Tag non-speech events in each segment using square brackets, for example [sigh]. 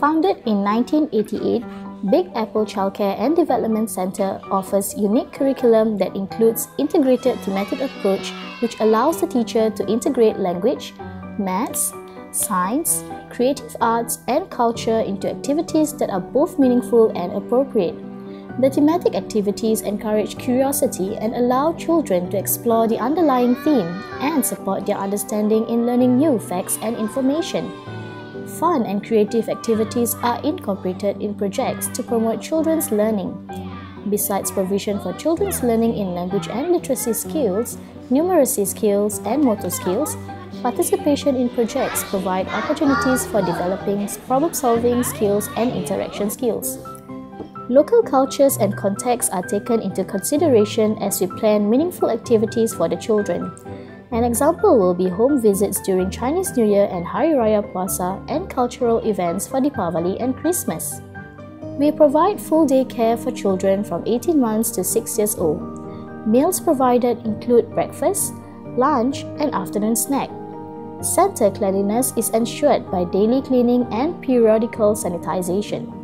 Founded in 1988, Big Apple Childcare and Development Center offers unique curriculum that includes integrated thematic approach which allows the teacher to integrate language, maths, science, creative arts and culture into activities that are both meaningful and appropriate. The thematic activities encourage curiosity and allow children to explore the underlying theme and support their understanding in learning new facts and information fun and creative activities are incorporated in projects to promote children's learning. Besides provision for children's learning in language and literacy skills, numeracy skills, and motor skills, participation in projects provide opportunities for developing problem-solving skills and interaction skills. Local cultures and contexts are taken into consideration as we plan meaningful activities for the children. An example will be home visits during Chinese New Year and Hari Raya Puasa and cultural events for Deepavali and Christmas. We provide full day care for children from 18 months to 6 years old. Meals provided include breakfast, lunch, and afternoon snack. Center cleanliness is ensured by daily cleaning and periodical sanitization.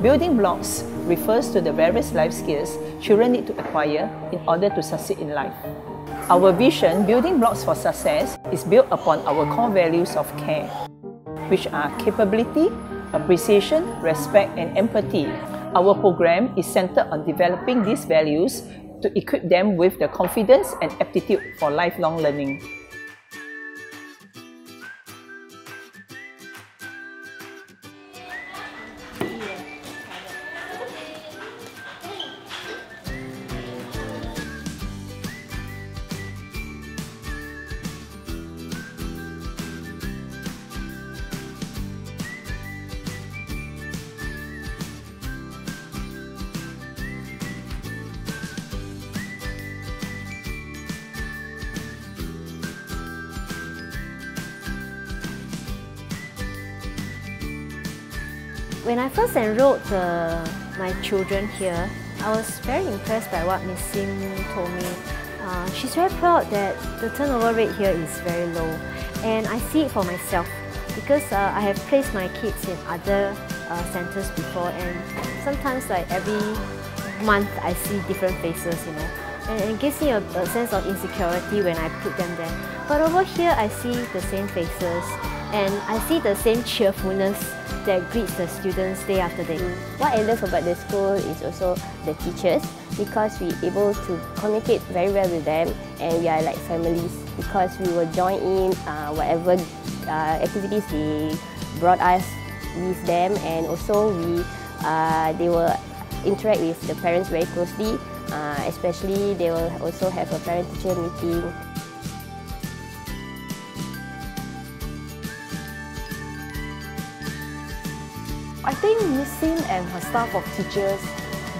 Building blocks refers to the various life skills children need to acquire in order to succeed in life. Our vision, Building Blocks for Success, is built upon our core values of care, which are capability, appreciation, respect, and empathy. Our program is centered on developing these values to equip them with the confidence and aptitude for lifelong learning. When I first enrolled uh, my children here, I was very impressed by what Miss Sim told me. Uh, she's very proud that the turnover rate here is very low and I see it for myself because uh, I have placed my kids in other uh, centers before and sometimes like every month I see different faces, you know. And it gives me a, a sense of insecurity when I put them there. But over here I see the same faces and I see the same cheerfulness that greets the students day after day. What I love about the school is also the teachers because we able to communicate very well with them and we are like families because we will join in uh, whatever uh, activities they brought us with them and also we uh, they will interact with the parents very closely uh, especially they will also have a parent-teacher meeting I think Miss Sim and her staff of teachers,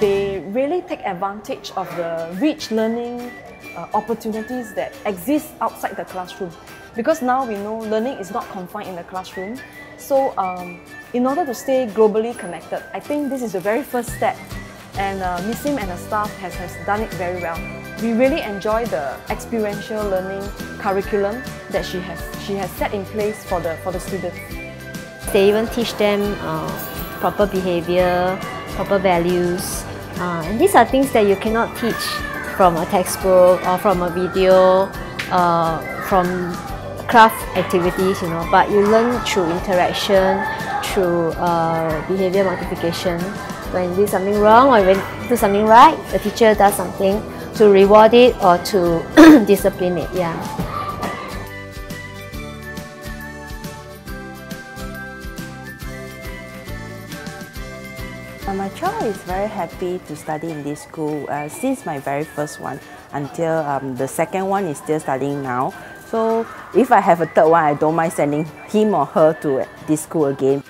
they really take advantage of the rich learning uh, opportunities that exist outside the classroom. Because now we know learning is not confined in the classroom. So um, in order to stay globally connected, I think this is the very first step. And uh, Miss Sim and her staff has, has done it very well. We really enjoy the experiential learning curriculum that she has, she has set in place for the, for the students. They even teach them uh, proper behavior, proper values. Uh, and these are things that you cannot teach from a textbook or from a video, uh, from craft activities, you know, but you learn through interaction, through uh, behavior modification. When you do something wrong or when you do something right, the teacher does something to reward it or to [clears throat] discipline it, yeah. Uh, my child is very happy to study in this school uh, since my very first one until um, the second one is still studying now. So if I have a third one, I don't mind sending him or her to this school again.